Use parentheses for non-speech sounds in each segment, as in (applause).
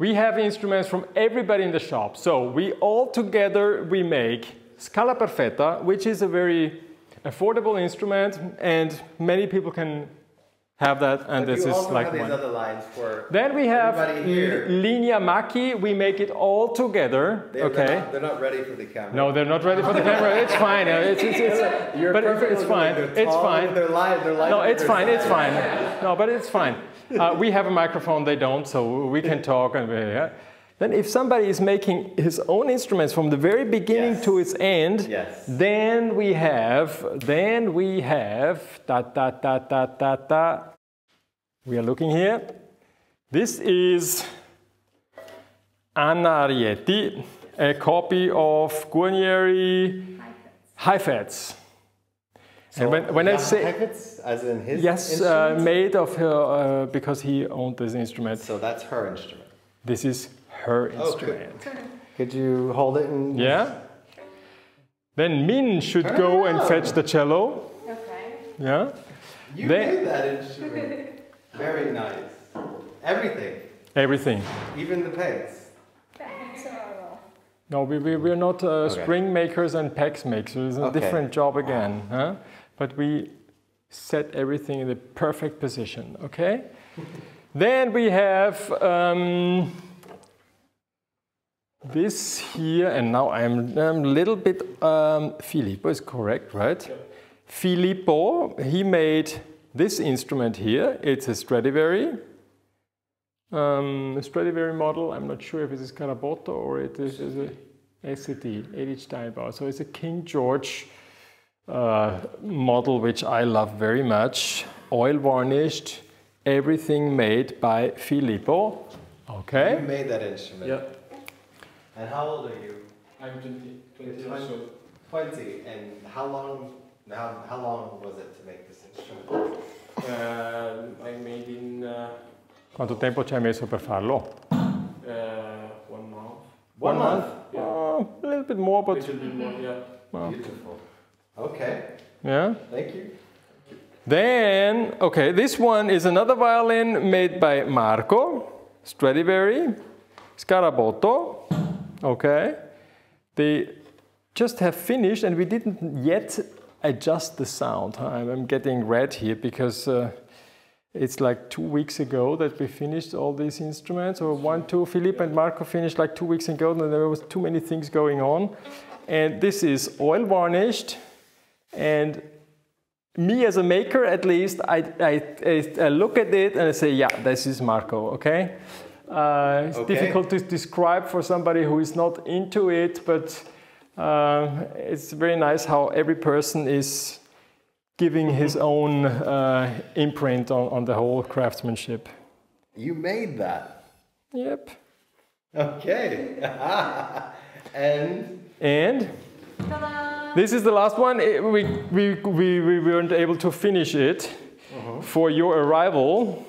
We have instruments from everybody in the shop. So we all together, we make Scala Perfetta, which is a very affordable instrument and many people can have that and But this is like one. other lines for Then we have Linea Maki, we make it all together, They're, okay? They're not, they're not ready for the camera. No, they're not ready for the camera. It's fine. (laughs) It's, it's, it's, You're but it's, perfect it's fine. It's fine. They're live. They're live. No, it's fine. It's fine. No, but it's fine. Uh, we have a microphone. They don't, so we can (laughs) talk. And we, yeah. Then, if somebody is making his own instruments from the very beginning Yes. to its end, Yes. then we have, then we have, da da da da da da. We are looking here. This is Anna Arietti, a copy of Guarneri Heifetz. And when, when I say Heifetz, as in his yes, uh, made of her uh, because he owned this instrument. so that's her instrument. This is her good. instrument. Could you hold it and Yeah. Then Min should go and fetch the cello. Okay. Yeah. You They- made that instrument. Very nice. Everything, Everything. even the pegs. No, we, we, we're not uh, Okay. string makers and pegs makers. It's a Okay. different job again. Huh? But we set everything in the perfect position, okay? (laughs) then we have um, this here, and now I'm, I'm a little bit, um, Filippo is correct, right? Filippo, he made this instrument here. It's a Stradivari. Um, a Stradivari model, I'm not sure if it is Caraboto or it is, is a SCT, Edith Steinbauer. So it's a King George uh, model, which I love very much. Oil varnished, everything made by Filippo. Okay. You Okay. made that instrument. Yeah. And how old are you? I'm 20, 20 years old. 20. And how long, how, how long was it to make this instrument? Uh, I made in. Uh, Quanto tempo ci hai messo per farlo? Uh, one month. One month? Yeah. Uh, a little bit more, but A little bit more, yeah. well, Beautiful. Okay, yeah. thank you. Then, okay, this one is another violin made by Marco Stradivari, Scarabotto. Okay, they just have finished, and we didn't yet adjust the sound. I'm getting red here because uh, it's like two weeks ago that we finished all these instruments, or one, two. Filippo and Marco finished like two weeks ago, and there was too many things going on. And this is oil varnished, and me as a maker at least I, I, I look at it and I say yeah this is Marco okay uh, it's Okay. difficult to describe for somebody who is not into it but uh, it's very nice how every person is giving his own uh, imprint on, on the whole craftsmanship You made that. yep Okay. (laughs) and and This is the last one. Eh, We, we, we, we weren't able to finish it for your arrival.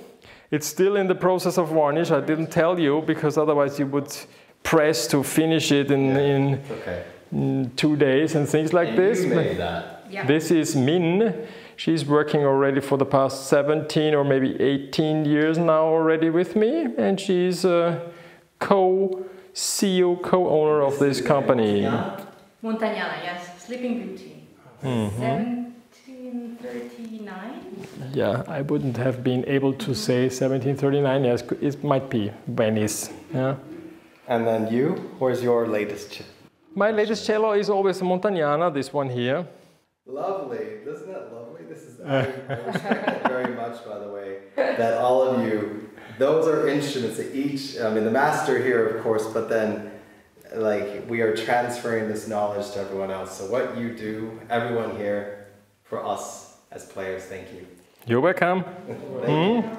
It's still in the process of varnish. I didn't tell you because otherwise you would press to finish it in, in, okay. in two days and things like And this. you But made that. Yeah. This is Min. She's working already for the past 17 or maybe 18 years now already with me, and she's a co-CEO, co-owner of this company. Montagnana, yes. Sleeping Beauty. Mm-hmm. 1739. Yeah, I wouldn't have been able to say 1739. Yes, it might be Venice. Yeah. And then you, where's your latest? My latest cello is always Montagnana, this one here. lovely. Isn't that lovely? This is, I, I respect very much, by the way, that all of you, those are instruments that each, I mean, the master here, of course, but then like we are transferring this knowledge to everyone else. So what you do, everyone here, for us as players, thank you. You're welcome. Thank you.